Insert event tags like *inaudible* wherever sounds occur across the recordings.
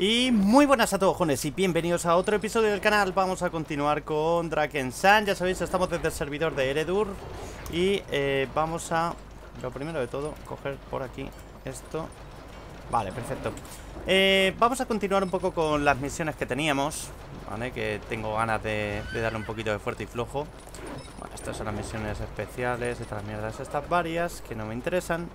Y muy buenas a todos, jóvenes, y bienvenidos a otro episodio del canal. Vamos a continuar con Drakensand Ya sabéis, estamos desde el servidor de Eredur Y eh, vamos a, lo primero de todo, coger por aquí esto. Vale, perfecto. Eh, Vamos a continuar un poco con las misiones que teníamos Vale, que tengo ganas de, de darle un poquito de fuerte y flojo. Bueno, estas son las misiones especiales Estas mierdas, estas varias, que no me interesan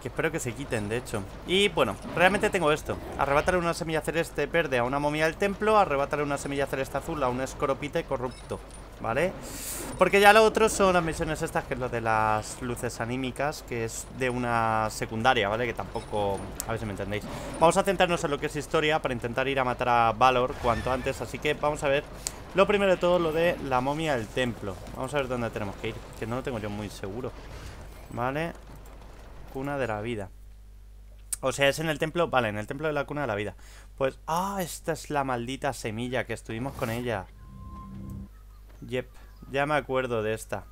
que espero que se quiten, de hecho. Y bueno, realmente tengo esto. Arrebatarle una semilla celeste verde a una momia del templo Arrebatarle una semilla celeste azul a un escoropite corrupto ¿Vale? Porque ya lo otro son las misiones estas Que es lo de las luces anímicas Que es de una secundaria, ¿vale? Que tampoco... A ver si me entendéis. Vamos a centrarnos en lo que es historia Para intentar ir a matar a Valor cuanto antes Así que vamos a ver Lo primero de todo, lo de la momia del templo. Vamos a ver dónde tenemos que ir Que no lo tengo yo muy seguro Vale Cuna de la vida. O sea, es en el templo, vale, en el templo de la cuna de la vida. Pues, ah, esta es la maldita semilla Que estuvimos con ella. Yep, ya me acuerdo de esta.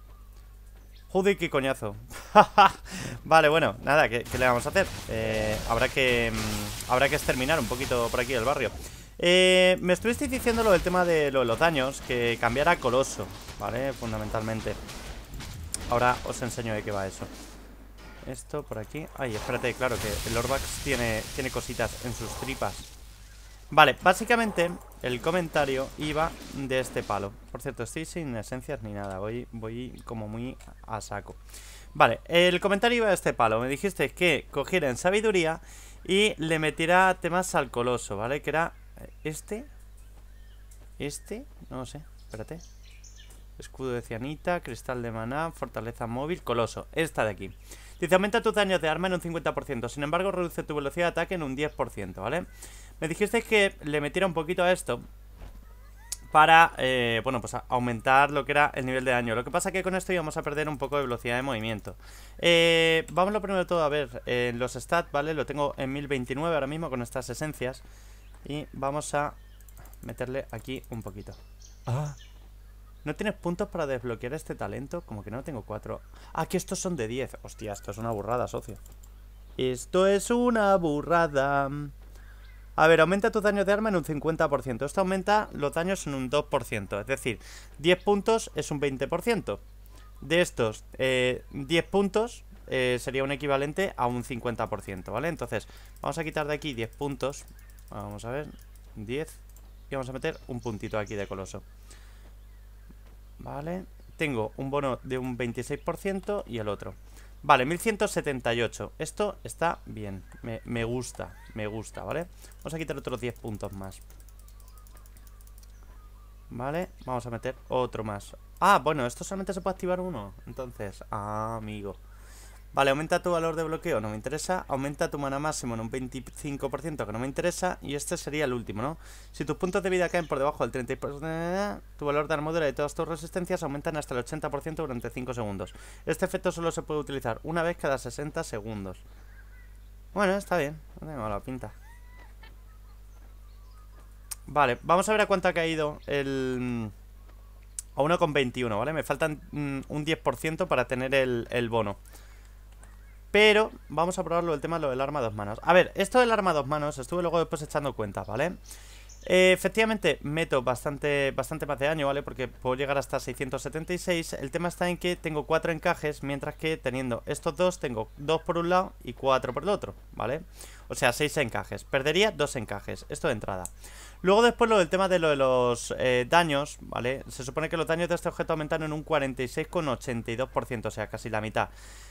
Joder, qué coñazo. *laughs* Vale, bueno, nada, ¿qué, le vamos a hacer? Eh, habrá que mm, Habrá que exterminar un poquito por aquí el barrio. Eh, Me estuvisteis diciendo lo del tema de, lo de los daños Que cambiara Coloso, ¿vale? Fundamentalmente. Ahora os enseño de qué va eso esto por aquí. Ay, espérate, claro que el Orbax tiene, tiene cositas en sus tripas. Vale, básicamente el comentario iba de este palo. Por cierto, estoy sin esencias ni nada Voy, voy como muy a saco. Vale, el comentario iba de este palo. Me dijiste que cogiera en sabiduría Y le metiera temas al coloso, ¿vale? Que era este Este, no sé, espérate. Escudo de cianita, cristal de maná, fortaleza móvil, coloso Esta de aquí Dice, aumenta tus daños de arma en un 50%, sin embargo reduce tu velocidad de ataque en un 10%, ¿vale? Me dijiste que le metiera un poquito a esto para, eh, bueno, pues aumentar lo que era el nivel de daño. Lo que pasa que con esto íbamos a perder un poco de velocidad de movimiento. Eh, vamos lo primero de todo a ver eh, los stats, ¿vale? Lo tengo en 1029 ahora mismo con estas esencias. Y vamos a meterle aquí un poquito. Ah, ¿No tienes puntos para desbloquear este talento? Como que no tengo cuatro. Ah, que estos son de 10. Hostia, esto es una burrada, socio. Esto es una burrada. A ver, aumenta tu daño de arma en un 50%. Esto aumenta los daños en un 2%. Es decir, 10 puntos es un 20%. De estos, eh, 10 puntos eh, sería un equivalente a un 50%, ¿vale? Entonces, vamos a quitar de aquí 10 puntos. Vamos a ver, 10. Y vamos a meter un puntito aquí de coloso. Vale, tengo un bono de un 26% y el otro. Vale, 1178 Esto está bien, me, me, gusta, me gusta, ¿vale? Vamos a quitar otros 10 puntos más. Vale, vamos a meter otro más. Ah, bueno, esto solamente se puede activar uno. Entonces, ah, amigo Vale, aumenta tu valor de bloqueo, no me interesa. Aumenta tu mana máximo en un 25% que no me interesa. Y este sería el último, ¿no? Si tus puntos de vida caen por debajo del 30% Tu valor de armadura y todas tus resistencias aumentan hasta el 80% durante 5 segundos. Este efecto solo se puede utilizar una vez cada 60 segundos. Bueno, está bien, no tengo mala pinta. Vale, vamos a ver a cuánto ha caído el... A 1,21, ¿vale? Me faltan mm, un 10% para tener el, el bono pero vamos a probarlo el tema lo del arma a dos manos A ver, esto del arma a dos manos Estuve luego después echando cuenta, ¿vale? Eh, efectivamente, meto bastante, bastante más de daño, ¿vale? Porque puedo llegar hasta 676 El tema está en que tengo cuatro encajes Mientras que teniendo estos dos Tengo dos por un lado y cuatro por el otro, ¿vale? O sea, seis encajes Perdería dos encajes, esto de entrada Luego después lo del tema de lo de los eh, daños, ¿vale? Se supone que los daños de este objeto aumentaron en un 46,82%, o sea, casi la mitad.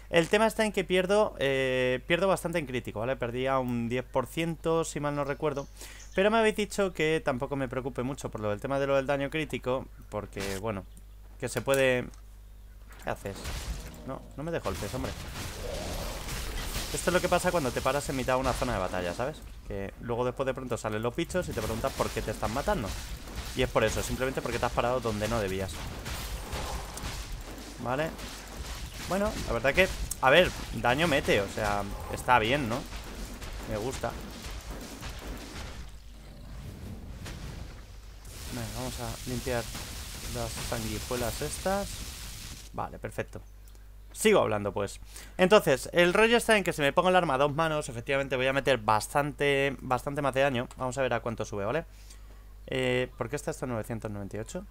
El tema está en que pierdo, eh, pierdo bastante en crítico, ¿vale? Perdía un 10%, si mal no recuerdo. Pero me habéis dicho que tampoco me preocupe mucho por lo del tema de lo del daño crítico, porque, bueno, que se puede... ¿Qué haces? No, no me des golpes, hombre. Esto es lo que pasa cuando te paras en mitad de una zona de batalla, ¿sabes? Que luego después de pronto salen los bichos y te preguntas por qué te están matando. Y es por eso, simplemente porque te has parado donde no debías. Vale. Bueno, la verdad que... A ver, daño mete, o sea, está bien, ¿no? Me gusta. Venga, vamos a limpiar las sanguijuelas estas. Vale, perfecto. Sigo hablando, pues. Entonces, el rollo está en que si me pongo el arma a dos manos, efectivamente voy a meter bastante, bastante más de daño. Vamos a ver a cuánto sube, ¿vale? Eh, ¿Por qué está esto en 998?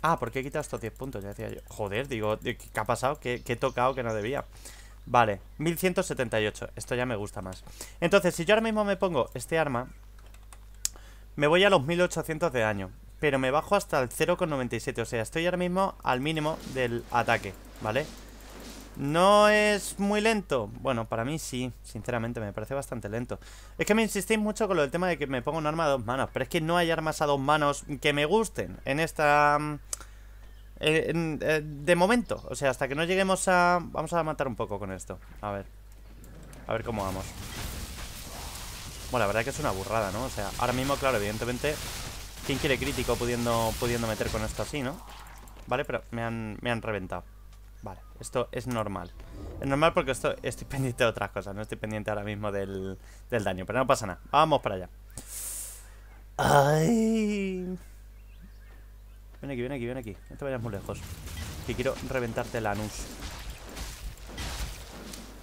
Ah, ¿por qué he quitado estos 10 puntos? Ya decía yo. Joder, digo, ¿qué ha pasado? ¿Qué, qué he tocado que no debía? Vale, 1178. Esto ya me gusta más. Entonces, si yo ahora mismo me pongo este arma, me voy a los 1800 de daño. Pero me bajo hasta el 0,97. O sea, estoy ahora mismo al mínimo del ataque, ¿vale? ¿No es muy lento? Bueno, para mí sí, sinceramente, me parece bastante lento Es que me insistís mucho con lo del tema de que me pongo un arma a dos manos Pero es que no hay armas a dos manos que me gusten en esta... Mm, eh, de momento, o sea, hasta que no lleguemos a... Vamos a matar un poco con esto A ver A ver cómo vamos Bueno, la verdad es que es una burrada, ¿no? O sea, ahora mismo, claro, evidentemente ¿Quién quiere crítico pudiendo, pudiendo meter con esto así, no? Vale, pero me han, me han reventado. Vale, esto es normal. Es normal porque esto, estoy *laughs* pendiente de otras cosas No estoy pendiente ahora mismo del, del daño Pero no pasa nada, vamos para allá. Ay. Ven aquí, ven aquí, ven aquí. No te vayas muy lejos Que quiero reventarte el anus.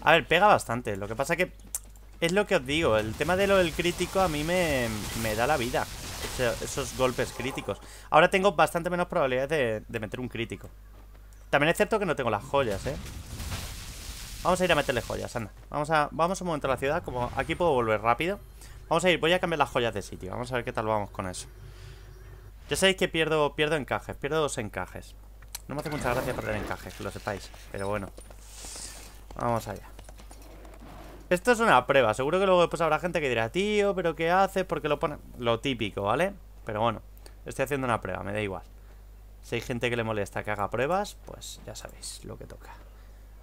A ver, pega bastante. Lo que pasa que Es lo que os digo El tema de lo del crítico a mí me, me da la vida Esos golpes críticos. Ahora tengo bastante menos probabilidades de meter un crítico. También es cierto que no tengo las joyas, ¿eh? Vamos a ir a meterle joyas, anda. Vamos a, vamos un momento a la ciudad Como aquí puedo volver rápido. Vamos a ir, voy a cambiar las joyas de sitio Vamos a ver qué tal vamos con eso. Ya sabéis que pierdo, pierdo encajes Pierdo dos encajes. No me hace mucha gracia perder encajes, que lo sepáis Pero bueno. Vamos allá Esto es una prueba Seguro que luego después habrá gente que dirá Tío, ¿pero qué haces? ¿Por qué lo pone? Lo típico, ¿vale? Pero bueno Estoy haciendo una prueba, me da igual si hay gente que le molesta que haga pruebas, pues ya sabéis lo que toca.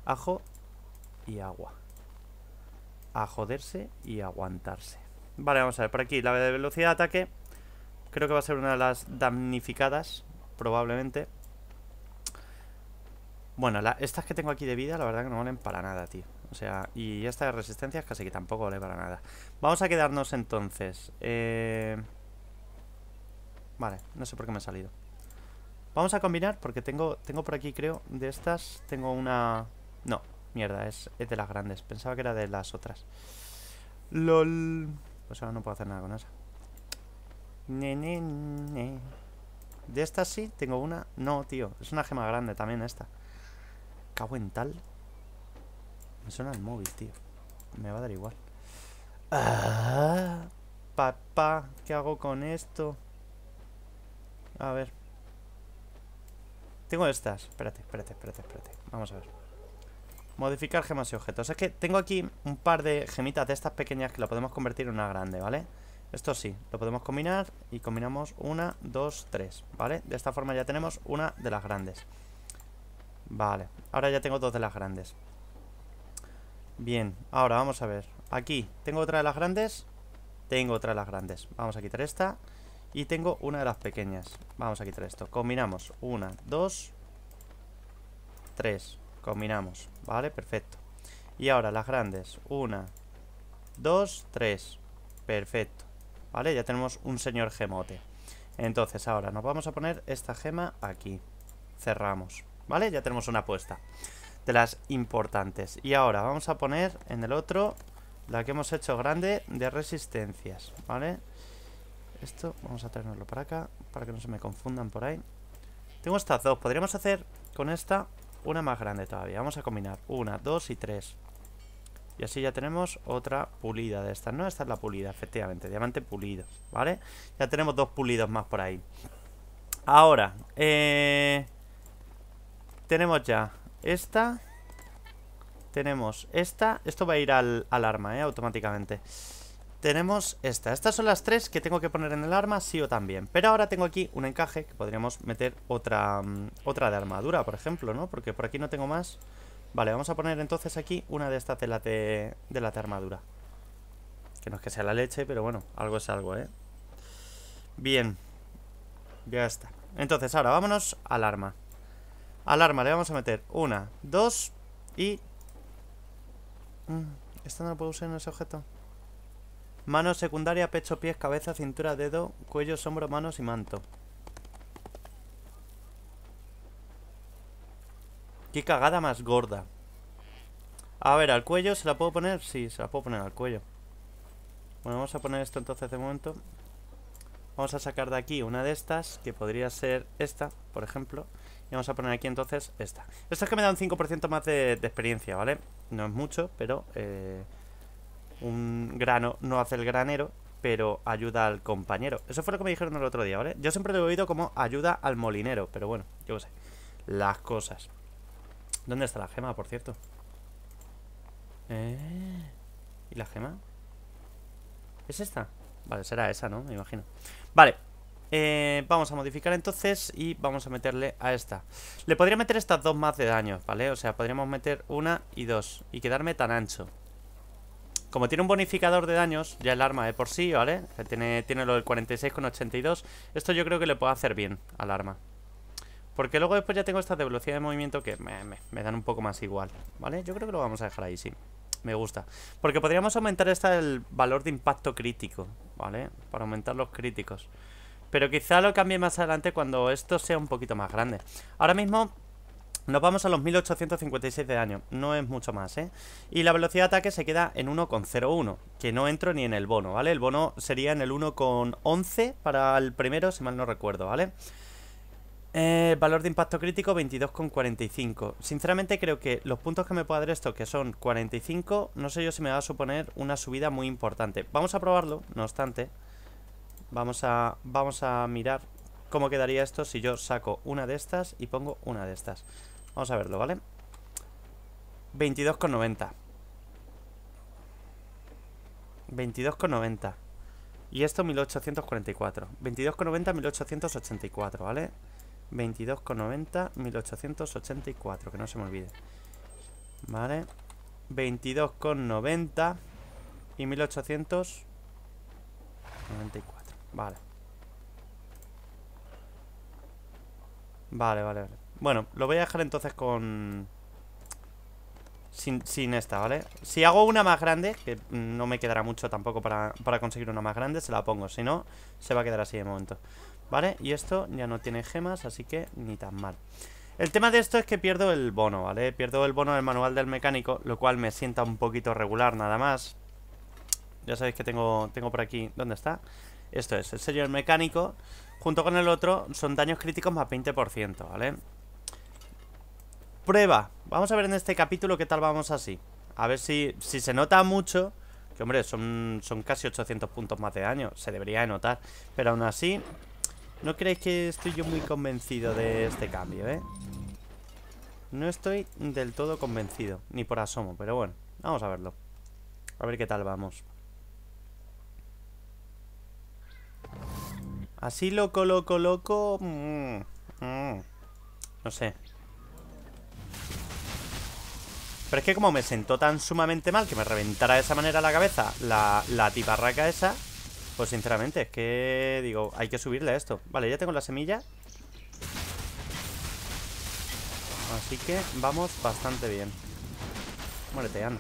Ajo y agua. A joderse y aguantarse. Vale, vamos a ver. Por aquí, la de velocidad de ataque. Creo que va a ser una de las damnificadas. Probablemente. Bueno, estas que tengo aquí de vida, la verdad que no valen para nada, tío. O sea, y esta de resistencia casi que tampoco vale para nada. Vamos a quedarnos entonces. Eh... Vale, no sé por qué me he salido. Vamos a combinar porque tengo, tengo por aquí, creo, de estas Tengo una... No, mierda, es, de las grandes Pensaba que era de las otras LOL Pues ahora no puedo hacer nada con esa ne, De estas sí, tengo una No, tío, es una gema grande también esta Cago en tal Me suena el móvil, tío Me va a dar igual ah, Papá, ¿qué hago con esto? A ver tengo estas. Espérate, espérate, espérate, espérate. Vamos a ver. Modificar gemas y objetos. Es que tengo aquí un par de gemitas de estas pequeñas que la podemos convertir en una grande, ¿vale? Esto sí, lo podemos combinar y combinamos una, dos, tres, ¿vale? De esta forma ya tenemos una de las grandes. Vale, ahora ya tengo dos de las grandes. Bien, ahora vamos a ver. Aquí, ¿tengo otra de las grandes? Tengo otra de las grandes. Vamos a quitar esta. Y tengo una de las pequeñas. Vamos a quitar esto. Combinamos. Una, dos Tres. Combinamos. Vale, perfecto. Y ahora las grandes. Una Dos, tres. Perfecto. Vale, ya tenemos un señor gemote. Entonces ahora nos vamos a poner esta gema aquí. Cerramos. ¿Vale? Ya tenemos una puesta De las importantes. Y ahora vamos a poner en el otro La que hemos hecho grande de resistencias ¿Vale? Esto, vamos a traernoslo para acá Para que no se me confundan por ahí. Tengo estas dos, podríamos hacer con esta Una más grande todavía, vamos a combinar Una, dos y tres. Y así ya tenemos otra pulida de estas. No, esta es la pulida, efectivamente, diamante pulido ¿Vale? Ya tenemos dos pulidos más por ahí. Ahora eh... Tenemos ya esta Tenemos esta Esto va a ir al, arma, ¿eh? Automáticamente tenemos esta. Estas son las tres que tengo que poner en el arma, sí o también. Pero ahora tengo aquí un encaje que podríamos meter otra, mm, otra de armadura, por ejemplo, ¿no? Porque por aquí no tengo más. Vale, vamos a poner entonces aquí una de estas de la de, de la de armadura. Que no es que sea la leche, pero bueno, algo es algo, ¿eh? Bien. Ya está. Entonces, ahora vámonos al arma. Alarma, le vamos a meter una, dos y... Mm, esta no la puedo usar en ese objeto. Mano secundaria, pecho, pies, cabeza, cintura, dedo, cuello, hombro, manos y manto. Qué cagada más gorda. A ver, al cuello, ¿se la puedo poner? Sí, se la puedo poner al cuello. Bueno, vamos a poner esto entonces de momento. Vamos a sacar de aquí una de estas, que podría ser esta, por ejemplo. Y vamos a poner aquí entonces esta. Esto es que me da un 5% más de, experiencia, ¿vale? No es mucho, pero eh, un grano no hace el granero, pero ayuda al compañero. Eso fue lo que me dijeron el otro día, ¿vale? Yo siempre lo he oído como ayuda al molinero, pero bueno, yo qué sé. Las cosas. ¿Dónde está la gema, por cierto? ¿Eh? ¿Y la gema? ¿Es esta? Vale, será esa, ¿no? Me imagino Vale, eh, vamos a modificar entonces y vamos a meterle a esta Le podría meter estas dos más de daño, ¿vale? O sea, podríamos meter una y dos Y quedarme tan ancho Como tiene un bonificador de daños, ya el arma de por sí, ¿vale? Tiene, tiene lo del 46 con 82 Esto yo creo que le puede hacer bien al arma Porque luego después ya tengo estas de velocidad de movimiento que me, me dan un poco más igual ¿Vale? Yo creo que lo vamos a dejar ahí, sí me gusta. Porque podríamos aumentar esta el valor de impacto crítico, ¿vale? Para aumentar los críticos. Pero quizá lo cambie más adelante cuando esto sea un poquito más grande. Ahora mismo nos vamos a los 1856 de daño, no es mucho más, ¿eh? Y la velocidad de ataque se queda en 1,01, que no entro ni en el bono, ¿vale? El bono sería en el 1,11 para el primero, si mal no recuerdo, ¿vale? eh, valor de impacto crítico 22,45 Sinceramente creo que los puntos que me puede dar esto Que son 45 No sé yo si me va a suponer una subida muy importante Vamos a probarlo, no obstante Vamos a, vamos a mirar Cómo quedaría esto si yo saco una de estas Y pongo una de estas Vamos a verlo, ¿vale? 22,90 22,90 Y esto 1844 22,90, 1884, ¿vale? 22,90, 1884, que no se me olvide. Vale. 22,90 y 1894. Vale. Vale, vale, vale. Bueno, lo voy a dejar entonces con... Sin, sin, esta, ¿vale? Si hago una más grande, que no me quedará mucho tampoco para, para conseguir una más grande, se la pongo. Si no, se va a quedar así de momento. ¿Vale? Y esto ya no tiene gemas, así que ni tan mal El tema de esto es que pierdo el bono, ¿vale? Pierdo el bono del manual del mecánico Lo cual me sienta un poquito regular nada más Ya sabéis que tengo, tengo por aquí... ¿Dónde está? Esto es, el sello del mecánico Junto con el otro son daños críticos más 20%, ¿vale? Prueba Vamos a ver en este capítulo qué tal vamos así A ver si, si se nota mucho Que hombre, son, son casi 800 puntos más de daño Se debería de notar Pero aún así no creéis que estoy yo muy convencido de este cambio, ¿eh? No estoy del todo convencido, ni por asomo, pero bueno, vamos a verlo. A ver qué tal vamos. Así loco, loco, loco... Mm, mm, no sé. Pero es que como me sentó tan sumamente mal que me reventara de esa manera la cabeza la, la tiparraca esa... Pues sinceramente, es que digo, hay que subirle esto. Vale, ya tengo la semilla. Así que vamos bastante bien. Muérete, Anne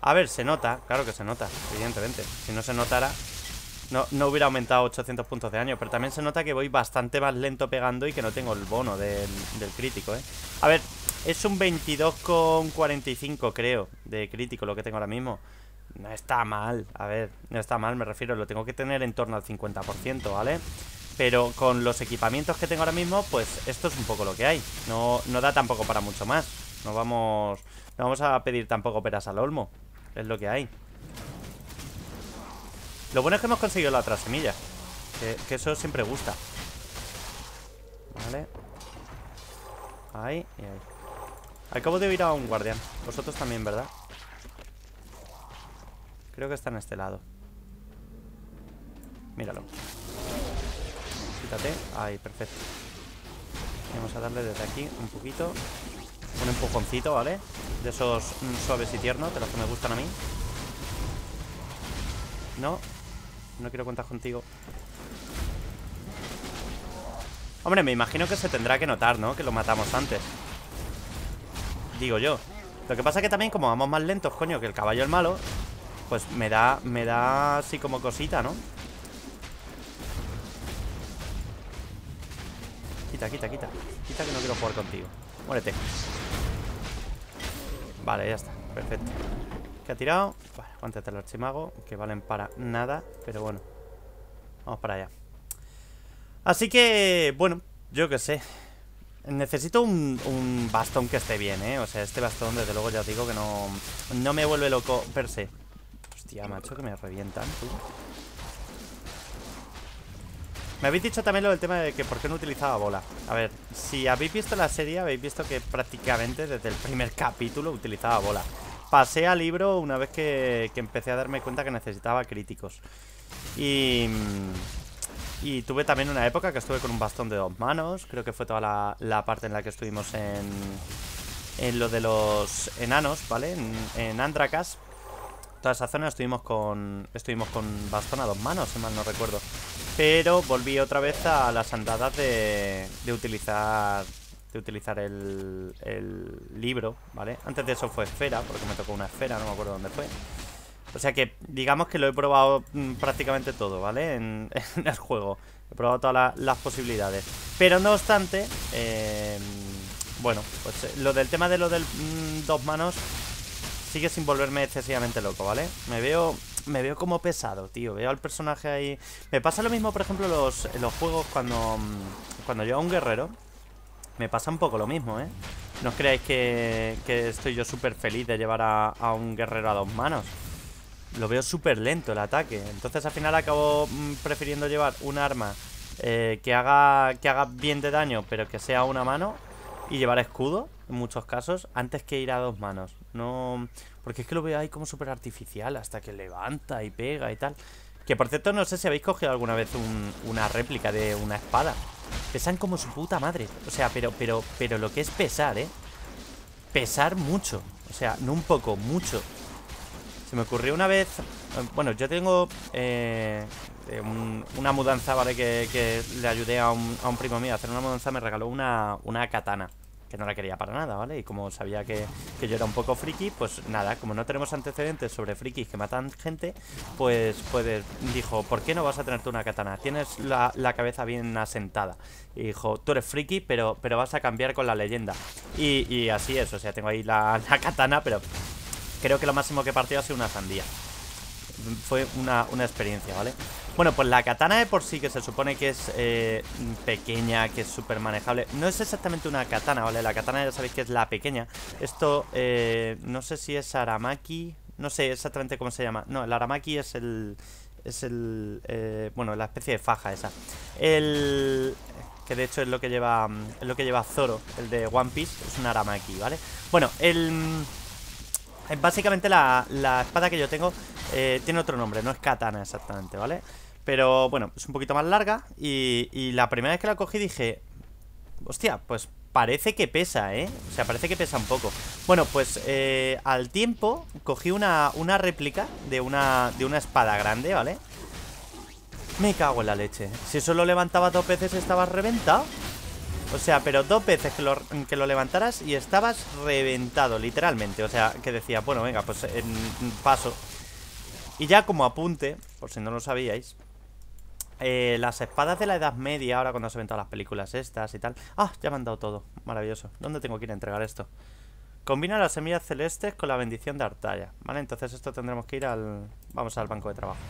A ver, se nota, claro que se nota Evidentemente, si no se notara no, no hubiera aumentado 800 puntos de daño Pero también se nota que voy bastante más lento pegando Y que no tengo el bono del, del crítico, ¿eh? A ver, es un 22,45 creo De crítico lo que tengo ahora mismo no está mal, a ver, no está mal, me refiero, lo tengo que tener en torno al 50%, ¿vale? Pero con los equipamientos que tengo ahora mismo, pues esto es un poco lo que hay. No, no da tampoco para mucho más. No vamos, no vamos a pedir tampoco peras al olmo. Es lo que hay. Lo bueno es que hemos conseguido la otra semilla. Que, eso siempre gusta. Vale. Ahí y ahí. Acabo de ir a un guardián. Vosotros también, ¿verdad? Creo que está en este lado Míralo Quítate, ahí, perfecto Vamos a darle desde aquí un poquito Un empujoncito, ¿vale? De esos mm, suaves y tiernos De los que me gustan a mí No No quiero contar contigo Hombre, me imagino que se tendrá que notar, ¿no? Que lo matamos antes Digo yo Lo que pasa es que también como vamos más lentos, coño Que el caballo el malo pues me da, me da así como cosita, ¿no? Quita, quita, quita Quita que no quiero jugar contigo Muérete. Vale, ya está. Perfecto. ¿Qué ha tirado? Vale, guantes del archimago, que valen para nada, pero bueno. Vamos para allá. Así que, bueno, yo qué sé. Necesito un, bastón que esté bien, ¿eh? O sea, este bastón, desde luego, ya os digo que no, no me vuelve loco per se. Hostia, macho, que me revientan, tú. Me habéis dicho también lo del tema de que por qué no utilizaba bola. A ver, si habéis visto la serie, habéis visto que prácticamente desde el primer capítulo utilizaba bola. Pasé al libro una vez que, que empecé a darme cuenta que necesitaba críticos. Y... Y tuve también una época que estuve con un bastón de dos manos. Creo que fue toda la, parte en la que estuvimos en, en lo de los enanos, ¿vale? En, en Andrakas. Toda esa zona estuvimos con estuvimos con bastón a dos manos, si mal no recuerdo. Pero volví otra vez a las andadas de, de utilizar de utilizar el, el libro, ¿vale? Antes de eso fue esfera, porque me tocó una esfera, no me acuerdo dónde fue. O sea que, digamos que lo he probado mm, prácticamente todo, ¿vale? En, *laughs* el juego. He probado todas las posibilidades. Pero no obstante, em, bueno, pues eh, lo del tema de lo del mm, dos manos sigue sin volverme excesivamente loco, ¿vale? Me veo me veo como pesado, tío. Veo al personaje ahí. Me pasa lo mismo, por ejemplo, los, en los juegos cuando, mm, cuando yo a un guerrero. Me pasa un poco lo mismo, ¿eh? No os creáis que, que estoy yo súper feliz de llevar a, un guerrero a dos manos lo veo súper lento el ataque. Entonces al final acabo mm, prefiriendo llevar un arma eh, que, haga, que haga bien de daño, pero que sea una mano. Y llevar escudo, en muchos casos, antes que ir a dos manos. No. Porque es que lo veo ahí como súper artificial, hasta que levanta y pega y tal. Que por cierto, no sé si habéis cogido alguna vez una réplica de una espada. Pesan como su puta madre. O sea, pero, pero, pero lo que es pesar, ¿eh? Pesar mucho. O sea, no un poco, mucho. Se me ocurrió una vez... Bueno, yo tengo eh, eh, una mudanza, ¿vale? Que, le ayudé a un, primo mío a hacer una mudanza. Me regaló una, katana que no la quería para nada, ¿vale? Y como sabía que, yo era un poco friki, pues nada, como no tenemos antecedentes sobre frikis que matan gente, pues, pues dijo, ¿por qué no vas a tenerte una katana? Tienes la, cabeza bien asentada. Y dijo, tú eres friki, pero, pero vas a cambiar con la leyenda. Y, así es, o sea, tengo ahí la, la katana, pero Creo que lo máximo que partió ha sido una sandía Fue una, experiencia, ¿vale? Bueno, pues la katana de por sí, que se supone que es eh, pequeña, que es súper manejable No es exactamente una katana, ¿vale? La katana ya sabéis que es la pequeña Esto, eh, no sé si es aramaki No sé exactamente cómo se llama No, el aramaki es el... Es el... Eh, bueno, la especie de faja esa El... Que de hecho es lo que lleva... Es lo que lleva Zoro, el de One Piece Es un aramaki, ¿vale? Bueno, el... Básicamente la, espada que yo tengo eh, tiene otro nombre, no es katana exactamente, ¿vale? Pero bueno, es un poquito más larga y, la primera vez que la cogí dije, hostia, pues parece que pesa, ¿eh? O sea, parece que pesa un poco. Bueno, pues eh, al tiempo cogí una, una réplica de una, de una espada grande, ¿vale? Me cago en la leche. Si eso lo levantaba dos veces estaba reventado. O sea, pero dos veces que lo, que lo levantaras y estabas reventado, literalmente. O sea, que decía, bueno, venga, pues paso. Y ya como apunte, por si no lo sabíais, eh, las espadas de la Edad Media, ahora cuando se ven todas las películas estas y tal. Ah, ya me han dado todo. Maravilloso. ¿Dónde tengo que ir a entregar esto? Combina las semillas celestes con la bendición de Artaya. ¿Vale? Entonces esto tendremos que ir al... Vamos al banco de trabajo.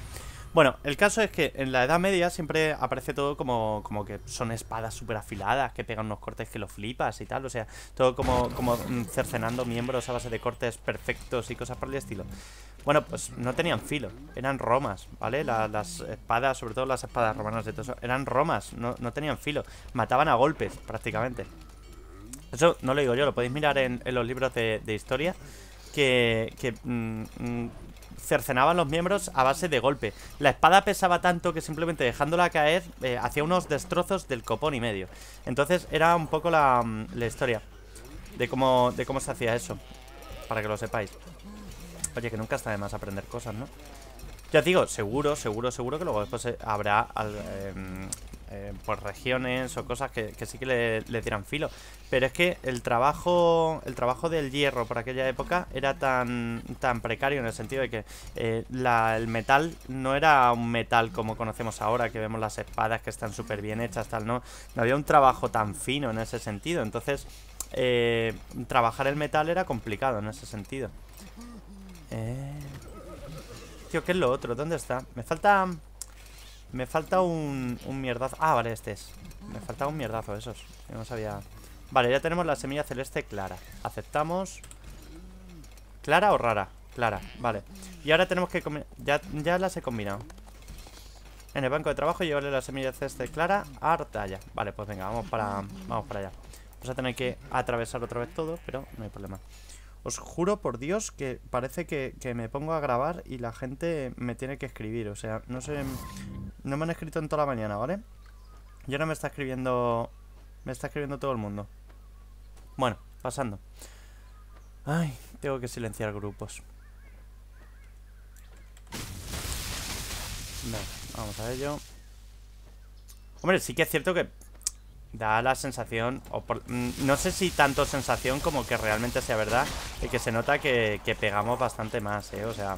Bueno, el caso es que en la Edad Media siempre aparece todo como, como que son espadas súper afiladas, que pegan unos cortes que lo flipas y tal. O sea, todo como, como mm, cercenando miembros a base de cortes perfectos y cosas por el estilo. Bueno, pues no tenían filo, eran romas, ¿vale? las espadas, sobre todo las espadas romanas de todo eso, eran romas, no, tenían filo. Mataban a golpes, prácticamente. Eso no lo digo yo, lo podéis mirar en, los libros de, historia. Que, que mm, mm, cercenaban los miembros a base de golpe. La espada pesaba tanto que simplemente dejándola caer eh, hacía unos destrozos del copón y medio. Entonces era un poco la, mm, la historia de cómo, de cómo se hacía eso. Para que lo sepáis. Oye, que nunca está de más aprender cosas, ¿no? Ya digo, seguro, seguro, seguro que luego después eh, habrá em, eh, pues regiones o cosas que, sí que le, le dieran filo. Pero es que el trabajo el trabajo del hierro por aquella época era tan, tan precario en el sentido de que eh, el metal no era un metal como conocemos ahora, que vemos las espadas que están súper bien hechas, tal, no. No había un trabajo tan fino en ese sentido. Entonces eh, trabajar el metal era complicado en ese sentido. Eh... Tío, ¿qué es lo otro? ¿Dónde está? Me falta... Me falta un, un mierdazo. Ah, vale, este es. Me falta un mierdazo esos. no sabía... Vale, ya tenemos la semilla celeste clara. Aceptamos. ¿Clara o rara? Clara, vale. Y ahora tenemos que... Ya, ya las he combinado. En el banco de trabajo llevarle la semilla celeste clara a Artaya. Vale, pues venga, vamos para, vamos para allá. Vamos a tener que atravesar otra vez todo, pero no hay problema. Os juro por Dios que parece que, que, me pongo a grabar y la gente me tiene que escribir. O sea, no sé... No me han escrito en toda la mañana, ¿vale? Ya no me está escribiendo... Me está escribiendo todo el mundo. Bueno, pasando. Ay, tengo que silenciar grupos. vamos a ello. Hombre, sí que es cierto que da la sensación, o mm, no sé si tanto sensación como que realmente sea verdad, y que se nota que, pegamos bastante más, ¿eh? O sea,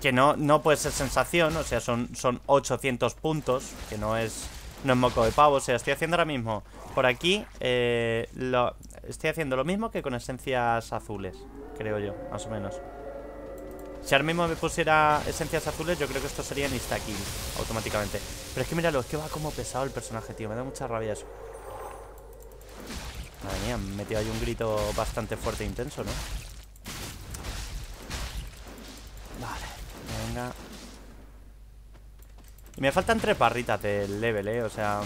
que no, no puede ser sensación, o sea, son, son 800 puntos, que no es, no es moco de pavo, o sea, estoy haciendo ahora mismo por aquí, eh, lo, estoy haciendo lo mismo que con esencias azules, creo yo, más o menos. Si ahora mismo me pusiera esencias azules, yo creo que esto sería insta-kill automáticamente. Pero es que míralo, es que va como pesado el personaje, tío. Me da mucha rabia eso. Madre mía, me metido ahí un grito bastante fuerte e intenso, ¿no? Vale, venga. Y me faltan tres barritas del level, ¿eh? O sea,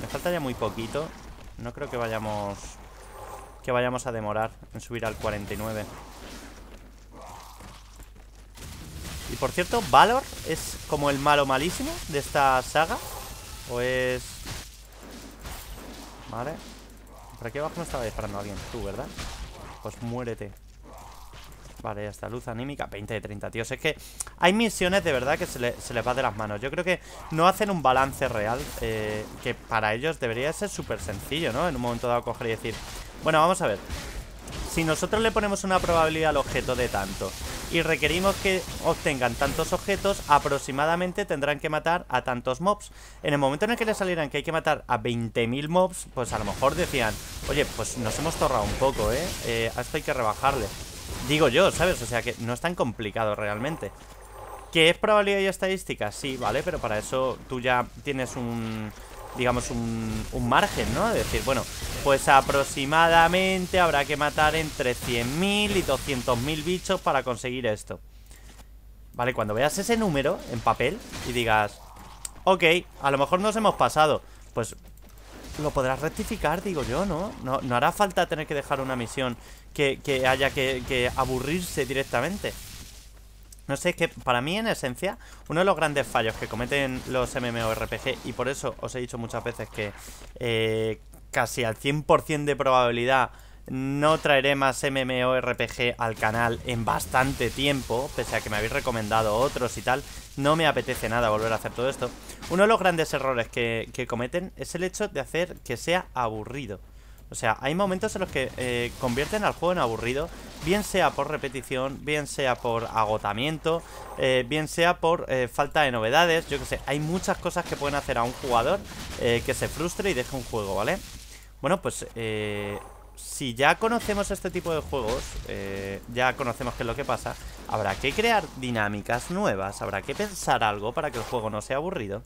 me falta ya muy poquito. No creo que vayamos... Que vayamos a demorar en subir al 49. Y por cierto, ¿Valor es como el malo malísimo de esta saga? ¿O es...? Vale Por aquí abajo no estaba disparando alguien Tú, ¿verdad? Pues muérete Vale, ya está, luz anímica 20 de 30, tíos Es que hay misiones de verdad que se, les va de las manos Yo creo que no hacen un balance real eh, Que para ellos debería ser súper sencillo, ¿no? En un momento dado coger y decir Bueno, vamos a ver Si nosotros le ponemos una probabilidad al objeto de tanto y requerimos que obtengan tantos objetos, aproximadamente tendrán que matar a tantos mobs. En el momento en el que les salieran que hay que matar a 20.000 mobs, pues a lo mejor decían, oye, pues nos hemos torrado un poco, ¿eh? ¿eh? A esto hay que rebajarle. Digo yo, ¿sabes? O sea que no es tan complicado realmente. ¿Qué es probabilidad y estadística? Sí, vale, pero para eso tú ya tienes un digamos, un, margen, ¿no? Es decir, bueno, pues aproximadamente habrá que matar entre 100.000 y 200.000 bichos para conseguir esto. Vale, cuando veas ese número en papel y digas, ok, a lo mejor nos hemos pasado, pues lo podrás rectificar, digo yo, ¿no? No, no hará falta tener que dejar una misión que, haya que aburrirse directamente. No sé, es que para mí en esencia uno de los grandes fallos que cometen los MMORPG y por eso os he dicho muchas veces que eh, casi al 100% de probabilidad no traeré más MMORPG al canal en bastante tiempo, pese a que me habéis recomendado otros y tal, no me apetece nada volver a hacer todo esto. Uno de los grandes errores que, que cometen es el hecho de hacer que sea aburrido. O sea, hay momentos en los que eh, convierten al juego en aburrido, bien sea por repetición, bien sea por agotamiento, eh, bien sea por eh, falta de novedades, yo que sé, hay muchas cosas que pueden hacer a un jugador que se frustre y deje un juego, ¿vale? Bueno, pues si ya conocemos este tipo de juegos, ya conocemos qué es lo que pasa, habrá que crear dinámicas nuevas, habrá que pensar algo para que el juego no sea aburrido.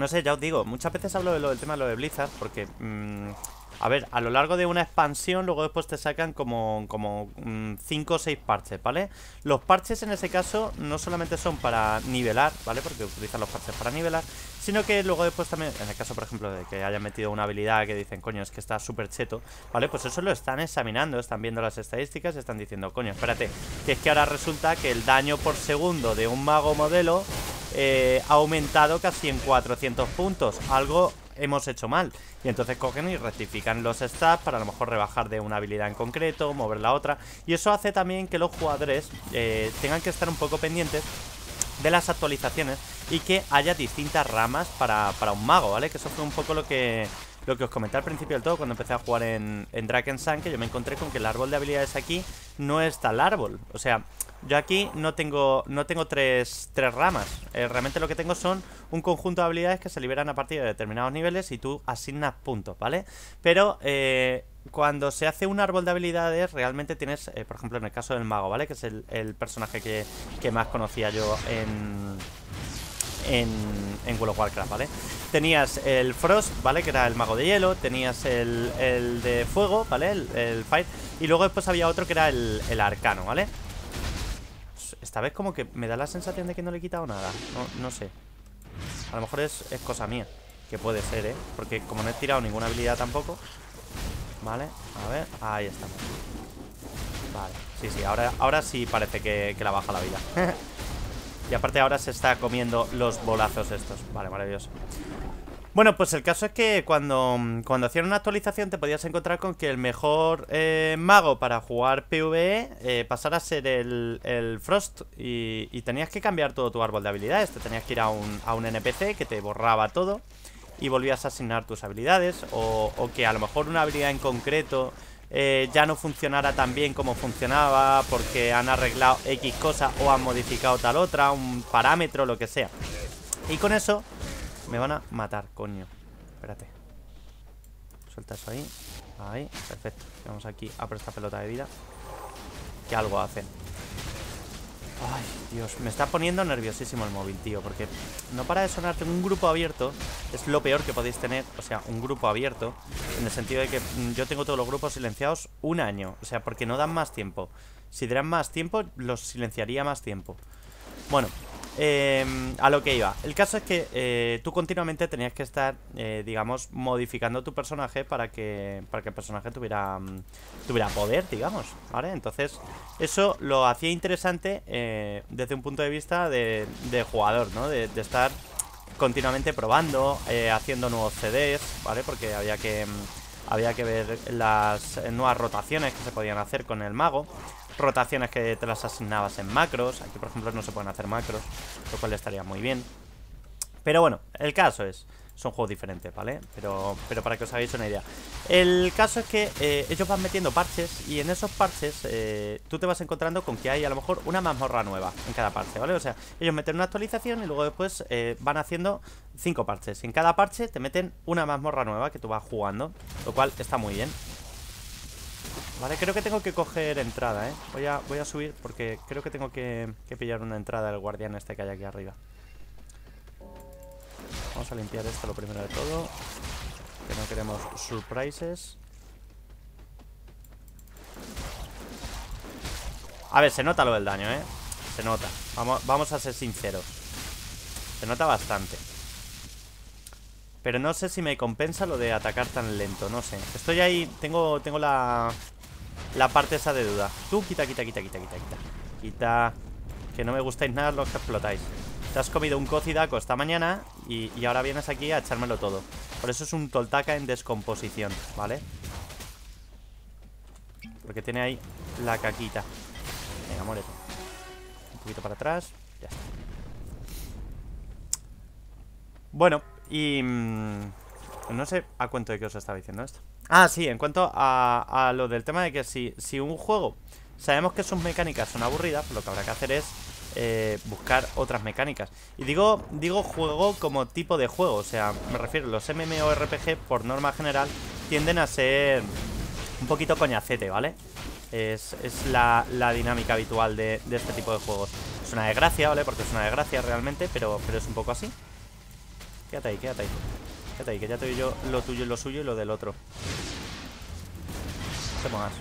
No sé, ya os digo, muchas veces hablo de lo del tema de lo de Blizzard porque... Mm, a ver, a lo largo de una expansión luego después te sacan como 5 como, mm, o 6 parches, ¿vale? Los parches en ese caso no solamente son para nivelar, ¿vale? Porque utilizan los parches para nivelar, sino que luego después también, en el caso por ejemplo de que hayan metido una habilidad que dicen, coño, es que está súper cheto, ¿vale? Pues eso lo están examinando, están viendo las estadísticas y están diciendo, coño, espérate, que es que ahora resulta que el daño por segundo de un mago modelo eh, ha aumentado casi en 400 puntos, algo hemos hecho mal. Y entonces cogen y rectifican los stats para a lo mejor rebajar de una habilidad en concreto, mover la otra. Y eso hace también que los jugadores eh, tengan que estar un poco pendientes de las actualizaciones y que haya distintas ramas para, para un mago, ¿vale? Que eso fue un poco lo que lo que os comenté al principio del todo cuando empecé a jugar en, en Sun, que yo me encontré con que el árbol de habilidades aquí no es tal árbol. O sea, Yo aquí no tengo no tengo tres, tres ramas. Eh, realmente lo que tengo son un conjunto de habilidades que se liberan a partir de determinados niveles y tú asignas puntos, ¿vale? Pero eh, cuando se hace un árbol de habilidades, realmente tienes, eh, por ejemplo, en el caso del mago, ¿vale? Que es el, personaje que, que, más conocía yo en, en, en World of Warcraft, ¿vale? Tenías el Frost, ¿vale? Que era el mago de hielo, tenías el, el de fuego, ¿vale? El, el, y luego después había otro que era el, el arcano, ¿vale? Esta vez como que me da la sensación de que no le he quitado nada, no, no sé. A lo mejor es, es cosa mía, que puede ser, ¿eh? Porque como no he tirado ninguna habilidad tampoco Vale, a ver, ahí estamos. Vale, sí, sí, ahora, ahora sí parece que, que la baja la vida. *laughs* Y aparte ahora se está comiendo los bolazos estos. Vale, maravilloso bueno, pues el caso es que cuando, cuando hacían una actualización te podías encontrar con que el mejor eh, mago para jugar PvE eh, pasara a ser el, el Frost y, y, tenías que cambiar todo tu árbol de habilidades. Te tenías que ir a un, a un NPC que te borraba todo y volvías a asignar tus habilidades o, que a lo mejor una habilidad en concreto eh, ya no funcionara tan bien como funcionaba porque han arreglado X cosa o han modificado tal otra, un parámetro, lo que sea. Y con eso me van a matar, coño. Espérate. Suelta eso ahí. Ahí, perfecto. Vamos aquí a por esta pelota de vida. Que algo hacen. Ay, Dios, me está poniendo nerviosísimo el móvil, tío Porque no para de sonar, tengo un grupo abierto Es lo peor que podéis tener O sea, un grupo abierto En el sentido de que mm, yo tengo todos los grupos silenciados un año O sea, porque no dan más tiempo Si dieran más tiempo, los silenciaría más tiempo Bueno, eh, a lo que iba. El caso es que eh, tú continuamente tenías que estar, eh, digamos, modificando tu personaje para que, para que el personaje tuviera, mm, tuviera poder, digamos, ¿vale? Entonces, eso lo hacía interesante eh, desde un punto de vista de, jugador, ¿no? De, de, estar continuamente probando, haciendo nuevos CDs, ¿vale? Porque había que, mm, había que ver las nuevas rotaciones que se podían hacer con el mago rotaciones que te las asignabas en macros. Aquí, por ejemplo, no se pueden hacer macros, lo cual estaría muy bien. Pero bueno, el caso es... Son juegos diferentes, ¿vale? Pero, pero para que os hagáis una idea El caso es que eh, ellos van metiendo parches Y en esos parches eh, tú te vas encontrando con que hay a lo mejor una mazmorra nueva En cada parche, ¿vale? O sea, ellos meten una actualización y luego después eh, van haciendo cinco parches en cada parche te meten una mazmorra nueva que tú vas jugando Lo cual está muy bien Vale, creo que tengo que coger entrada, ¿eh? Voy a, voy a subir porque creo que tengo que, pillar una entrada del guardián este que hay aquí arriba. Vamos a limpiar esto lo primero de todo Que no queremos surprises. A ver, se nota lo del daño, ¿eh? Se nota. Vamos, vamos a ser sinceros. Se nota bastante pero no sé si me compensa lo de atacar tan lento, no sé. Estoy ahí, tengo, tengo la, la parte esa de duda. Tú quita, quita, quita, quita, quita, quita. Quita Que no me gustáis nada los que explotáis. Te has comido un cocidaco esta mañana y, ahora vienes aquí a echármelo todo. Por eso es un toltaca en descomposición, ¿vale? Porque tiene ahí la caquita. Venga, muérete Un poquito para atrás Ya está. Bueno, y... Mm, no sé a cuánto de qué os estaba diciendo esto Ah, sí, en cuanto a, lo del tema de que si, si un juego sabemos que sus mecánicas son aburridas, lo que habrá que hacer es eh, buscar otras mecánicas. Y digo, digo juego como tipo de juego, o sea, me refiero, los MMORPG por norma general tienden a ser un poquito coñacete, ¿vale? Es, la, dinámica habitual de, este tipo de juegos. Es una desgracia, ¿vale? Porque es una desgracia realmente, pero, pero es un poco así. Quédate ahí, quédate ahí. Quédate ahí, que ya te doy yo lo tuyo y lo suyo y lo del otro. Hacemos más.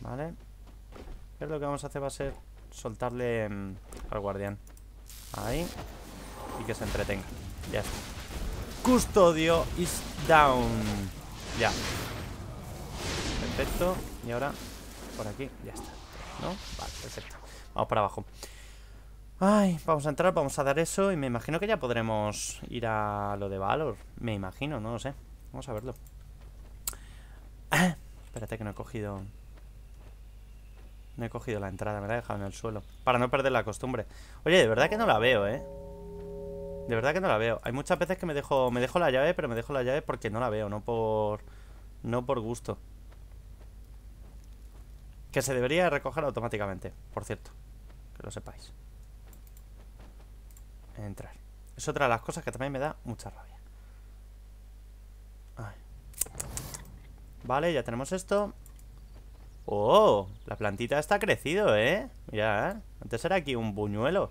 Vale. Pero lo que vamos a hacer va a ser soltarle mm, al guardián. Ahí. Y que se entretenga. Ya está. Custodio is down. Ya. Perfecto. Y ahora, por aquí, ya está. ¿No? Vale, perfecto. Vamos para abajo. Ay, vamos a entrar, vamos a dar eso Y me imagino que ya podremos ir a lo de Valor. Me imagino, no lo sé. Vamos a verlo. *clears throat* Espérate que no he cogido No he cogido la entrada, me la he dejado en el suelo. Para no perder la costumbre. Oye, de verdad que no la veo, eh De verdad que no la veo. Hay muchas veces que me dejo, me dejo la llave Pero me dejo la llave porque no la veo, no por No por gusto. Que se debería recoger automáticamente, por cierto. Que lo sepáis. Entrar. Es otra de las cosas que también me da mucha rabia. Vale, ya tenemos esto. ¡Oh! La plantita está crecido, ¿eh? Mira, ¿eh? Antes era aquí un buñuelo.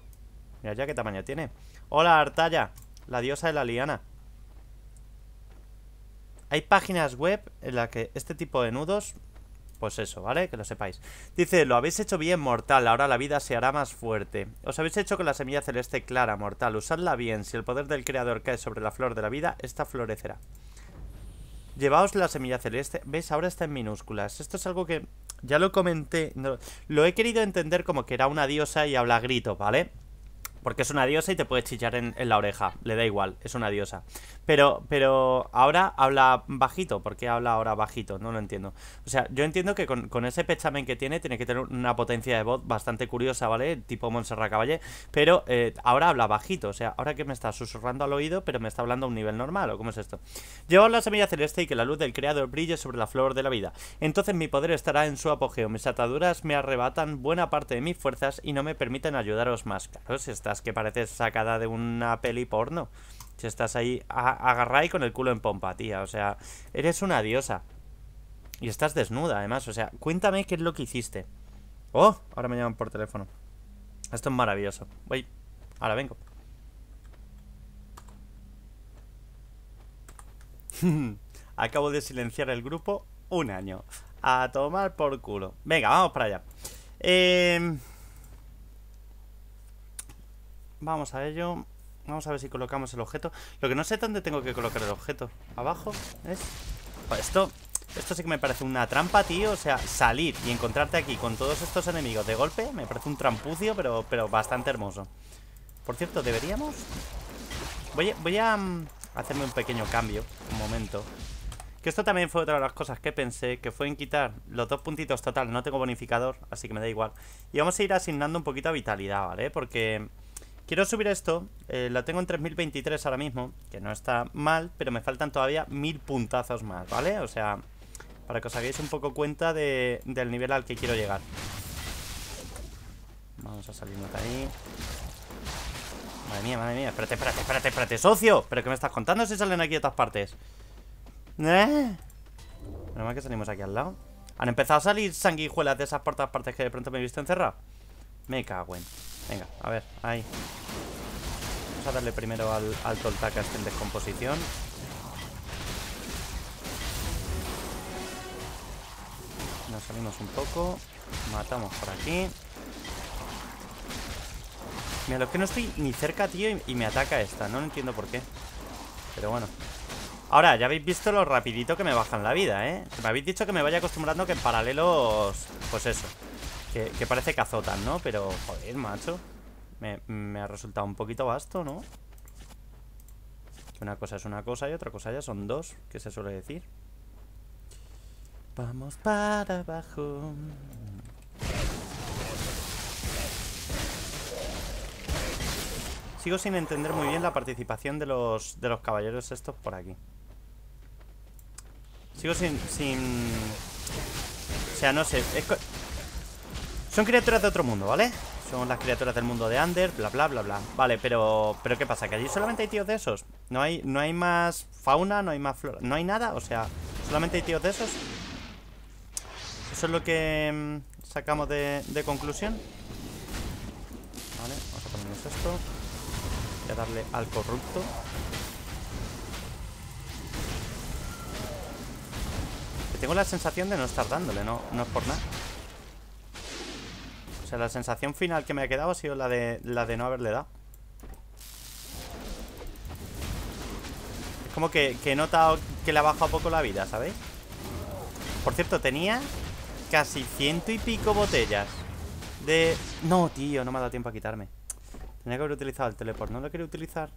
Mira ya qué tamaño tiene. Hola, Artaya, la diosa de la liana. Hay páginas web en las que este tipo de nudos pues eso, ¿vale? Que lo sepáis. Dice, lo habéis hecho bien, mortal. Ahora la vida se hará más fuerte. Os habéis hecho con la semilla celeste clara, mortal. Usadla bien. Si el poder del creador cae sobre la flor de la vida, esta florecerá. Llevaos la semilla celeste. ¿Veis? Ahora está en minúsculas. Esto es algo que ya lo comenté. lo he querido entender como que era una diosa y habla grito, ¿vale? Porque es una diosa y te puede chillar en, la oreja. Le da igual, es una diosa. Pero, pero ahora habla bajito. ¿Por qué habla ahora bajito? No lo entiendo. O sea, yo entiendo que con, ese pechamen que tiene, tiene que tener una potencia de voz bastante curiosa, ¿vale? Tipo Montserrat Caballé. Pero eh, ahora habla bajito. O sea, ahora que me está susurrando al oído, pero me está hablando a un nivel normal. ¿O cómo es esto? Llevo la semilla celeste y que la luz del creador brille sobre la flor de la vida. Entonces mi poder estará en su apogeo. Mis ataduras me arrebatan buena parte de mis fuerzas y no me permiten ayudaros más. Claro, si estás que pareces sacada de una peli porno. Si estás ahí agarrada y con el culo en pompa, tía. O sea, eres una diosa. Y estás desnuda, además. O sea, cuéntame qué es lo que hiciste. Oh, ahora me llaman por teléfono. Esto es maravilloso. Voy. Ahora vengo. *laughs* Acabo de silenciar el grupo un año. A tomar por culo. Venga, vamos para allá. Eh... Vamos a ello. Vamos a ver si colocamos el objeto. Lo que no sé dónde tengo que colocar el objeto. ¿Abajo? ¿Es? Pues esto... Esto sí que me parece una trampa, tío. O sea, salir y encontrarte aquí con todos estos enemigos de golpe me parece un trampucio, pero, pero bastante hermoso. Por cierto, ¿deberíamos? Voy a, voy a mm, hacerme un pequeño cambio. Un momento. Que esto también fue otra de las cosas que pensé, que fue en quitar los dos puntitos total. No tengo bonificador, así que me da igual. Y vamos a ir asignando un poquito a vitalidad, ¿vale? Porque Quiero subir esto, eh, lo tengo en 3023 ahora mismo, que no está mal, pero me faltan todavía mil puntazos más, ¿vale? O sea, para que os hagáis un poco cuenta de, del nivel al que quiero llegar. Vamos a salirnos de ahí. Madre mía, madre mía, espérate, espérate, espérate, espérate, socio. ¿Pero qué me estás contando si salen aquí de todas partes? ¿Eh? Menos mal que salimos aquí al lado. ¿Han empezado a salir sanguijuelas de esas por todas partes que de pronto me he visto encerrado? Me cago en... Venga, a ver, ahí. Vamos a darle primero al, al Toltaka este en descomposición. Nos salimos un poco. Matamos por aquí. Mira, lo que no estoy ni cerca, tío Y me ataca esta, no entiendo por qué. Pero bueno. Ahora, ya habéis visto lo rapidito que me bajan la vida, ¿eh? Me habéis dicho que me vaya acostumbrando que en paralelos... Pues eso que, parece que azotan, ¿no? Pero, joder, macho me, ha resultado un poquito vasto, ¿no? Una cosa es una cosa y otra cosa ya son dos Que se suele decir Vamos para abajo Sigo sin entender muy bien la participación de los, de los caballeros estos por aquí Sigo sin... sin... O sea, no sé son criaturas de otro mundo, ¿vale? Son las criaturas del mundo de Under, bla, bla, bla, bla Vale, pero... ¿Pero qué pasa? ¿Que allí solamente hay tíos de esos? ¿No hay, no hay más fauna? ¿No hay más flora? ¿No hay nada? O sea, ¿solamente hay tíos de esos? Eso es lo que mm, sacamos de, de conclusión Vale, vamos a ponernos esto Voy a darle al corrupto tengo la sensación de no estar dándole, no, no es por nada o sea, la sensación final que me ha quedado ha sido la de, la de no haberle dado. Es como que, he notado que le ha bajado poco la vida, ¿sabéis? Por cierto, tenía casi ciento y pico botellas de... No, tío, no me ha dado tiempo a quitarme. Tenía que haber utilizado el teleport. No lo quería utilizar.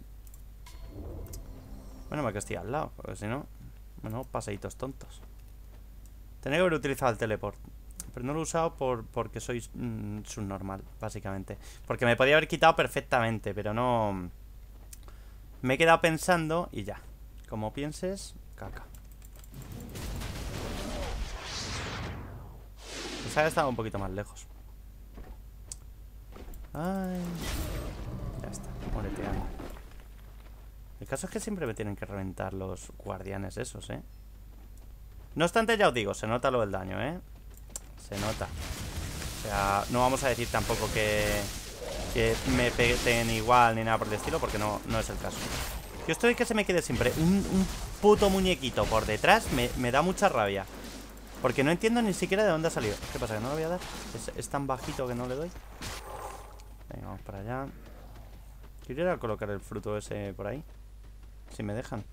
Bueno, me que estoy al lado, porque si no... Bueno, paseitos tontos. Tenía que haber utilizado el teleport. Pero no lo he usado por, porque soy mm, subnormal, básicamente. Porque me podía haber quitado perfectamente, pero no... Me he quedado pensando y ya. Como pienses, caca. Pensaba que estaba un poquito más lejos. Ay. Ya está, moreteando. El caso es que siempre me tienen que reventar los guardianes esos, ¿eh? No obstante, ya os digo, se nota lo del daño, ¿eh? Se nota. O sea, no vamos a decir tampoco que, que me peguen igual ni nada por el estilo, porque no, no es el caso. Yo estoy que se me quede siempre un, puto muñequito por detrás, me, da mucha rabia. Porque no entiendo ni siquiera de dónde ha salido. ¿Qué pasa? ¿Que no lo voy a dar? ¿Es, tan bajito que no le doy? Venga, vamos para allá. Quiero ir a colocar el fruto ese por ahí. Si me dejan.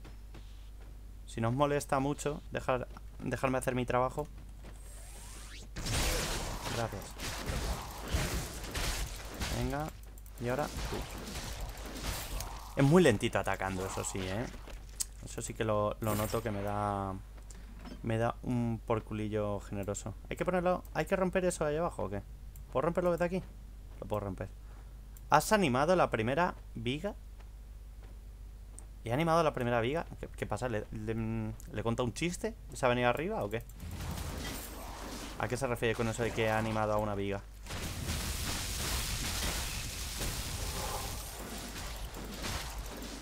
Si no os molesta mucho, dejar, dejarme hacer mi trabajo. Gracias. Venga. Y ahora Es muy lentito atacando, eso sí, ¿eh? Eso sí que lo, noto que me da... Me da un porculillo generoso. ¿Hay que ponerlo... ¿Hay que romper eso ahí abajo o qué? ¿Puedo romperlo desde aquí? Lo puedo romper. ¿Has animado la primera viga? ¿He animado la primera viga? ¿Qué, pasa? ¿Le, le, le conta un chiste? ¿Se ha venido arriba o qué? ¿A qué se refiere con eso de que ha animado a una viga?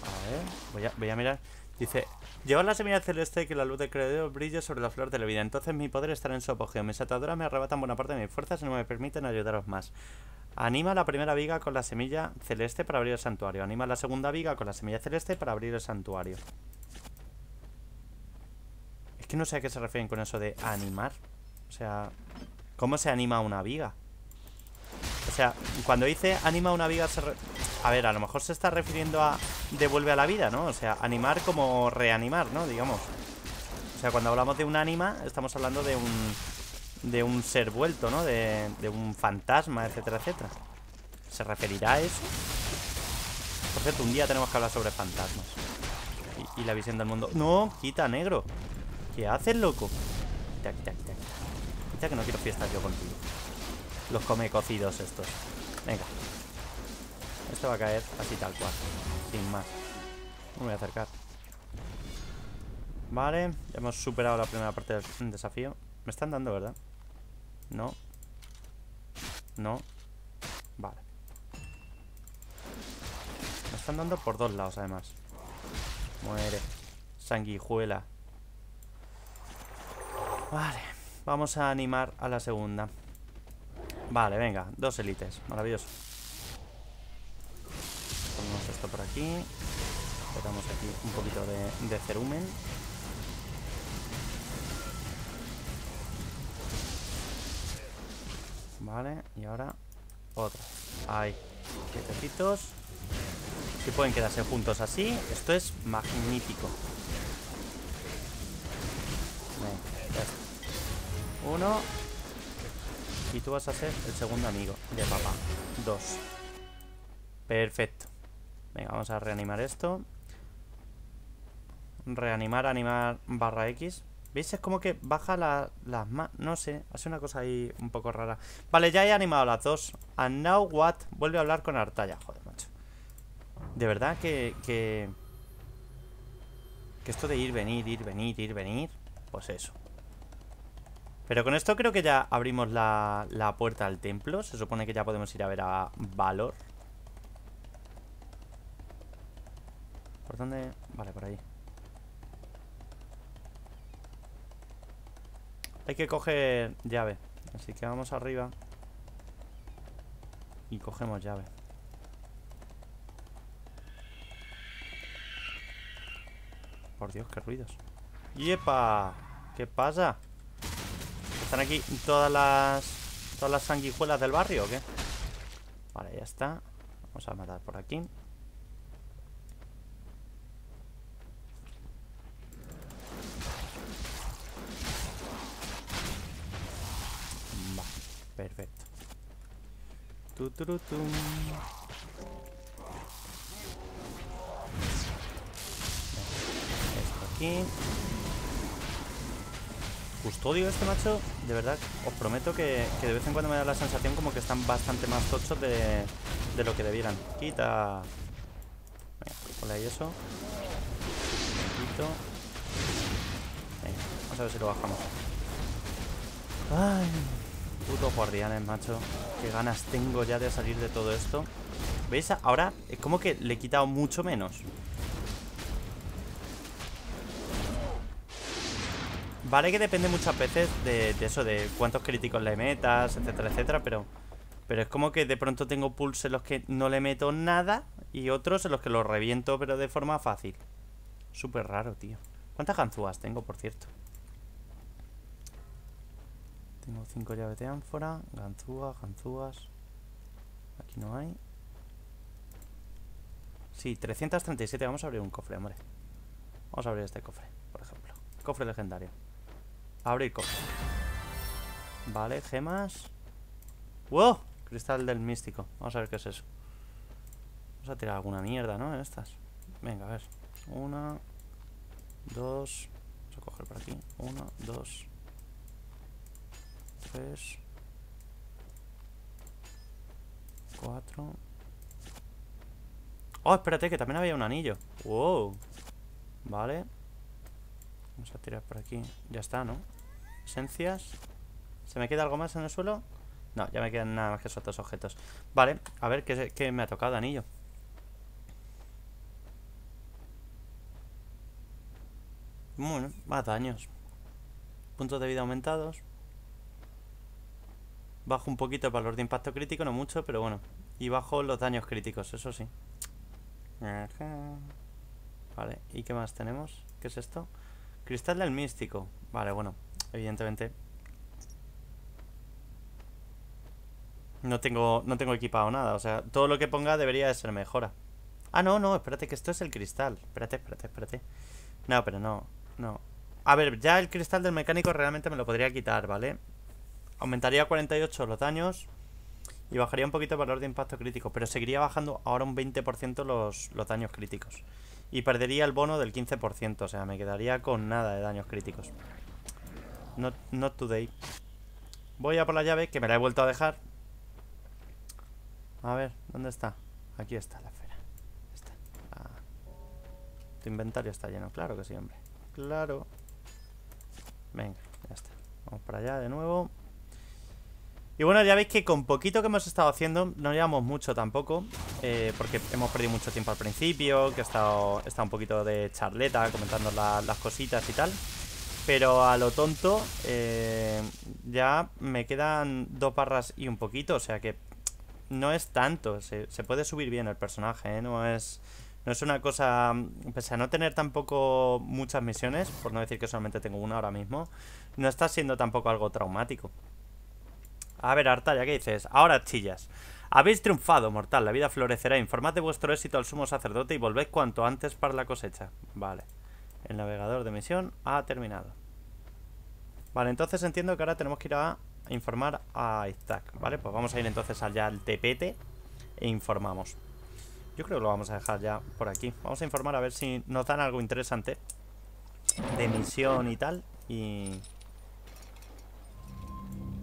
A ver, voy a, mirar. Dice, lleva la semilla celeste que la luz de creador brille sobre la flor de la vida. Entonces mi poder estará en su apogeo. Mis ataduras me arrebatan buena parte de mis fuerzas y no me permiten ayudaros más. Anima la primera viga con la semilla celeste para abrir el santuario. Anima la segunda viga con la semilla celeste para abrir el santuario. Es que no sé a qué se refieren con eso de animar. O sea, ¿cómo se anima una viga? O sea, cuando dice anima una viga se... A ver, a lo mejor se está refiriendo a devuelve a la vida, ¿no? O sea, animar como reanimar, ¿no? Digamos. O sea, cuando hablamos de un anima, estamos hablando de un... De un ser vuelto, ¿no? De, de un fantasma, etcétera, etcétera. ¿Se referirá a eso? Por cierto, un día tenemos que hablar sobre fantasmas. Y, la visión del mundo. ¡No! Quita, negro. ¿Qué haces, loco? Ya que no quiero fiestas yo contigo. Los come cocidos estos. Venga. Esto va a caer así tal cual. Sin más. Me voy a acercar. Vale, ya hemos superado la primera parte del desafío. Me están dando, ¿verdad? No. No. Vale. Me están dando por dos lados, además. Muere. Sanguijuela. Vale. Vamos a animar a la segunda. Vale, venga, dos élites Maravilloso. Ponemos esto por aquí. Ponemos aquí un poquito de, cerumen. Vale, y ahora Otra Ahí, quietecitos. Si pueden quedarse juntos así Esto es magnífico Uno. Y tú vas a ser el segundo amigo de papá. Dos. Perfecto. Venga, vamos a reanimar esto. Reanimar, animar barra X. ¿Veis? Es como que baja las más... No sé, hace una cosa ahí un poco rara. Vale, ya he animado las dos. And now what? Vuelve a hablar con Artaya. Joder, macho. De verdad que... Que, que esto de ir, venir, ir, venir, ir, venir... Pues eso. Pero con esto creo que ya abrimos la, la puerta al templo. Se supone que ya podemos ir a ver a Valor. ¿Por dónde? Vale, por ahí. Hay que coger llave. Así que vamos arriba. Y cogemos llave. Por Dios, qué ruidos. ¡Yepa! ¿Qué pasa? ¿Están aquí todas las todas las sanguijuelas del barrio o qué? Vale, ya está. Vamos a matar por aquí. Vale, perfecto. Tu, tu, Esto aquí custodio este macho, de verdad, os prometo que, de vez en cuando me da la sensación como que están bastante más tochos de, de lo que debieran. Quita. Venga, ponle ahí eso. Quito. Venga, vamos a ver si lo bajamos. Ay. Putos guardianes, macho. Qué ganas tengo ya de salir de todo esto. ¿Veis? Ahora es como que le he quitado mucho menos. Vale que depende muchas veces de, eso, de cuántos críticos le metas, etcétera, etcétera, pero... Pero es como que de pronto tengo pulls en los que no le meto nada y otros en los que los reviento, pero de forma fácil. Súper raro, tío. ¿Cuántas ganzúas tengo, por cierto? Tengo cinco llaves de ánfora, ganzúas, ganzúas. Aquí no hay. Sí, 337. Vamos a abrir un cofre, hombre. Vamos a abrir este cofre, por ejemplo. Cofre legendario. Abrir. Vale, gemas. ¡Wow! Cristal del místico. Vamos a ver qué es eso. Vamos a tirar alguna mierda, ¿no? En estas. Venga, a ver. Una. Dos. Vamos a coger por aquí. Una, dos. Tres. Cuatro. Oh, espérate, que también había un anillo. Wow. Vale. Vamos a tirar por aquí. Ya está, ¿no? Esencias. ¿Se me queda algo más en el suelo? No, ya me quedan nada más que esos dos objetos. Vale, a ver, ¿qué, me ha tocado anillo? Bueno, más daños. Puntos de vida aumentados. Bajo un poquito el valor de impacto crítico, no mucho, pero bueno. Y bajo los daños críticos, eso sí. Vale, ¿y qué más tenemos? ¿Qué es esto? Cristal del místico. Vale, bueno, evidentemente. No tengo, no tengo equipado nada, o sea, todo lo que ponga debería de ser mejora. Ah, no, no, espérate, que esto es el cristal. Espérate, espérate, espérate. No, pero no, no. A ver, ya el cristal del mecánico realmente me lo podría quitar, ¿vale? Aumentaría 48 los daños y bajaría un poquito el valor de impacto crítico, pero seguiría bajando ahora un 20% los, los daños críticos. Y perdería el bono del 15%, o sea, me quedaría con nada de daños críticos. Not, not today. Voy a por la llave, que me la he vuelto a dejar. A ver, ¿dónde está? Aquí está la esfera. Está. Ah. Tu inventario está lleno, claro que sí, hombre. Claro. Venga, ya está. Vamos para allá de nuevo. Y bueno, ya veis que con poquito que hemos estado haciendo, no llevamos mucho tampoco, eh, porque hemos perdido mucho tiempo al principio, que he estado, un poquito de charleta comentando las cositas y tal. Pero a lo tonto, eh, ya me quedan dos barras y un poquito, o sea que no es tanto, se, puede subir bien el personaje, ¿eh? no es... No es una cosa, pese a no tener tampoco muchas misiones, por no decir que solamente tengo una ahora mismo, no está siendo tampoco algo traumático. A ver, Artaria, ¿qué dices? Ahora chillas. Habéis triunfado, mortal. La vida florecerá. Informad de vuestro éxito al sumo sacerdote y volved cuanto antes para la cosecha. Vale. El navegador de misión ha terminado. Vale, entonces entiendo que ahora tenemos que ir a informar a Iztac. Vale, pues vamos a ir entonces allá al TPT e informamos. Yo creo que lo vamos a dejar ya por aquí. Vamos a informar a ver si nos dan algo interesante de misión y tal. Y,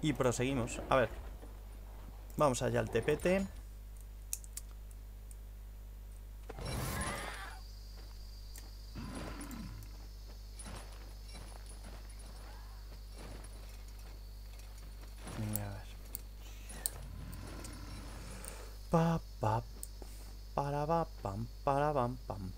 y proseguimos. A ver. Vamos allá al TPT. A ver. Pa, pa, para, pa, pam, para, pam, pam.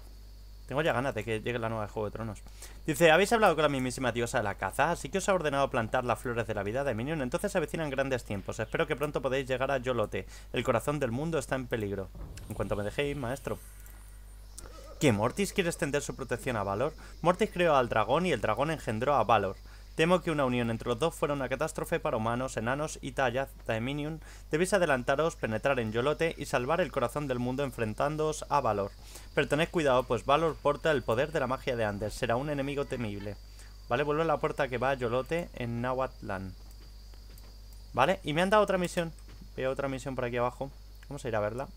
Tengo ya ganas de que llegue la nueva de Juego de Tronos. Dice, habéis hablado con la mismísima diosa de la caza, así que os ha ordenado plantar las flores de la vida de Minion, entonces se avecinan grandes tiempos. Espero que pronto podáis llegar a Yolote. El corazón del mundo está en peligro. En cuanto me dejéis, maestro. ¿Qué? ¿Mortis quiere extender su protección a Valor? Mortis creó al dragón y el dragón engendró a Valor. Temo que una unión entre los dos fuera una catástrofe para humanos, enanos y Tayaz Daeminion. Debéis adelantaros, penetrar en Yolote y salvar el corazón del mundo enfrentándoos a Valor. Pero tened cuidado, pues Valor porta el poder de la magia de Anders. Será un enemigo temible. Vale, vuelve a la puerta que va a Yolote en Nahuatlan. Vale, y me han dado otra misión. Veo otra misión por aquí abajo. Vamos a ir a verla.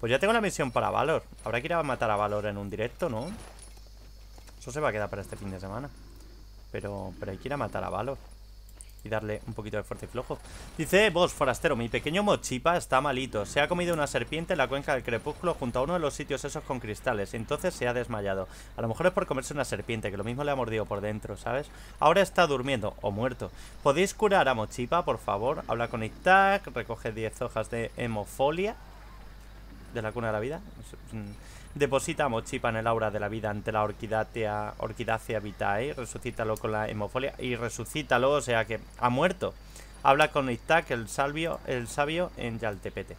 Pues ya tengo la misión para Valor. Habrá que ir a matar a Valor en un directo, ¿no? Eso se va a quedar para este fin de semana. Pero, pero hay que ir a matar a Valor. y darle un poquito de fuerte y flojo. Dice, vos, forastero, mi pequeño mochipa está malito. Se ha comido una serpiente en la cuenca del crepúsculo junto a uno de los sitios esos con cristales. Entonces se ha desmayado. A lo mejor es por comerse una serpiente, que lo mismo le ha mordido por dentro, ¿sabes? Ahora está durmiendo o muerto. ¿Podéis curar a mochipa, por favor? Habla con Ictac, recoge 10 hojas de hemofolia. De la cuna de la vida. Deposita a Mochipa en el aura de la vida ante la orquidácea, orquidácea vitae. Resucítalo con la hemofolia. Y resucítalo, o sea que ha muerto. Habla con Ictac, el, salvio, el sabio, en Yaltepete.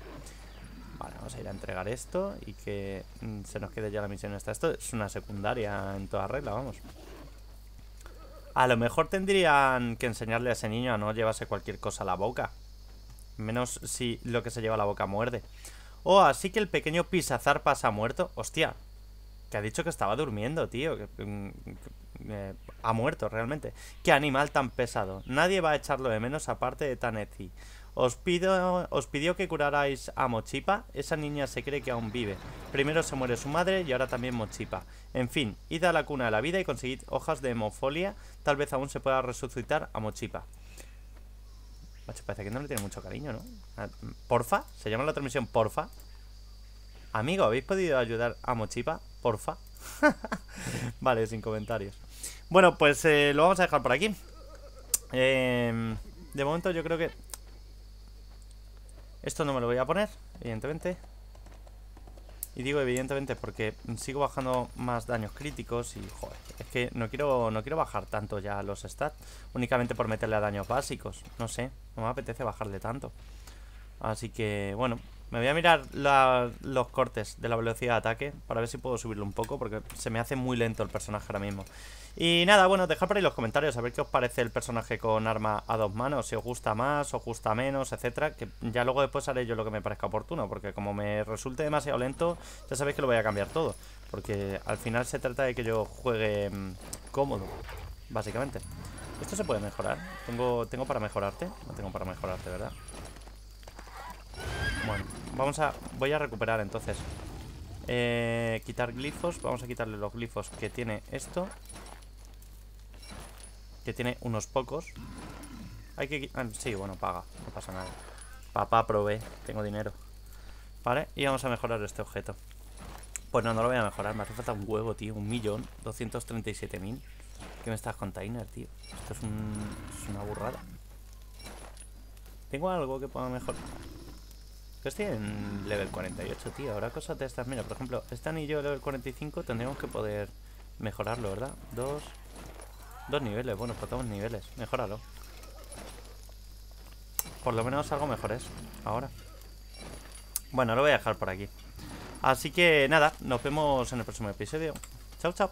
Vale, vamos a ir a entregar esto y que mm, se nos quede ya la misión esta. Esto es una secundaria en toda regla, vamos. A lo mejor tendrían que enseñarle a ese niño a no llevarse cualquier cosa a la boca. Menos si lo que se lleva a la boca muerde. Oh, así que el pequeño Pisazar pasa muerto. Hostia, que ha dicho que estaba durmiendo, tío. Mm, eh, ha muerto realmente. Qué animal tan pesado. Nadie va a echarlo de menos aparte de Tanezi. Os, pido, os pidió que curarais a Mochipa. Esa niña se cree que aún vive. Primero se muere su madre y ahora también Mochipa. En fin, id a la cuna de la vida y conseguid hojas de hemofolia. Tal vez aún se pueda resucitar a Mochipa. Macho, parece que no le tiene mucho cariño, ¿no? Ah, ¿Porfa? ¿Se llama la transmisión Porfa? Amigo, ¿habéis podido ayudar a Mochipa? Porfa. *laughs* vale, sin comentarios. Bueno, pues eh, lo vamos a dejar por aquí. Eh, de momento yo creo que... Esto no me lo voy a poner, evidentemente. Y digo evidentemente porque sigo bajando más daños críticos y joder, es que no quiero, no quiero bajar tanto ya los stats, únicamente por meterle a daños básicos, no sé, no me apetece bajarle tanto. Así que bueno, me voy a mirar los cortes de la velocidad de ataque para ver si puedo subirlo un poco porque se me hace muy lento el personaje ahora mismo. Y nada, bueno, dejad por ahí los comentarios a ver qué os parece el personaje con arma a dos manos, si os gusta más, os gusta menos, etcétera, que ya luego después haré yo lo que me parezca oportuno, porque como me resulte demasiado lento, ya sabéis que lo voy a cambiar todo, porque al final se trata de que yo juegue mm, cómodo, básicamente. ¿Esto se puede mejorar? ¿Tengo, ¿Tengo para mejorarte? No tengo para mejorarte, ¿verdad? Bueno, vamos a... Voy a recuperar entonces. Eh, Quitar glifos Vamos a quitarle los glifos que tiene esto. Que tiene unos pocos. Hay que... Ah, sí, bueno, paga No pasa nada. Papá provee, tengo dinero. Vale, y vamos a mejorar este objeto. Pues no, no lo voy a mejorar Me hace falta un huevo, tío Un millón, 237.000 ¿Qué me estás container, tío? Esto es, un... es una burrada. ¿Tengo algo que pueda mejorar? Estoy en level 48, tío. Ahora cosas de estas. Mira, por ejemplo, este anillo level 45 tendríamos que poder mejorarlo, ¿verdad? Dos. Dos niveles. Bueno, pues dos niveles. Mejóralo. Por lo menos algo mejor es. Ahora. Bueno, lo voy a dejar por aquí. Así que nada, nos vemos en el próximo episodio. Chao, chao.